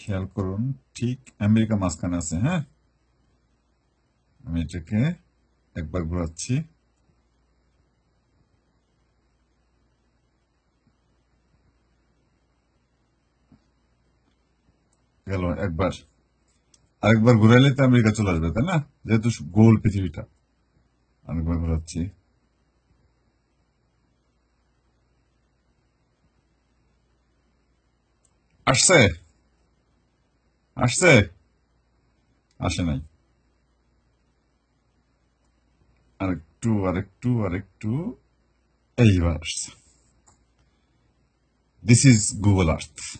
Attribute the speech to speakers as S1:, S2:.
S1: খেয়াল করুন, ঠিক আমেরিকা মাঝখানে আছে হ্যাঁ? আমি এটাকে একবার ঘোরাচ্ছি। গেল একবার। আরেকবার ঘুরাইলে তো আমেরিকা চলে আসবে, তাই না? যেহেতু গোল পৃথিবীটা। আরেকবার ঘোরাচ্ছি। আসছে? আসছে? আসে নাই। আরেকটু আরেকটু আরেকটু। এইবার আসছে। This is Google Earth